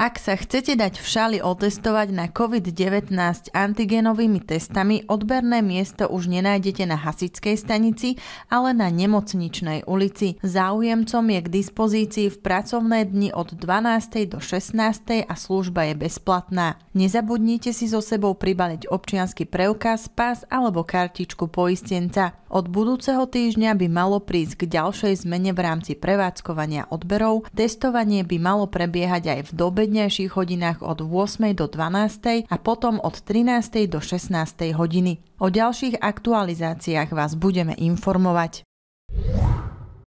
Ak sa chcete dať v šali otestovať na COVID-19 antigenovými testami, odberné miesto už nenájdete na hasičskej stanici, ale na nemocničnej ulici. Záujemcom je k dispozícii v pracovné dni od 12. do 16. a služba je bezplatná. Nezabudnite si so sebou pribaliť občiansky preukaz, pás alebo kartičku poistenca. Od budúceho týždňa by malo prísť k ďalšej zmene v rámci prevádzkovania odberov. Testovanie by malo prebiehať aj v dobe popoludnejších hodinách od 8. do 12. a potom od 13. do 16. hodiny. O ďalších aktualizáciách vás budeme informovať.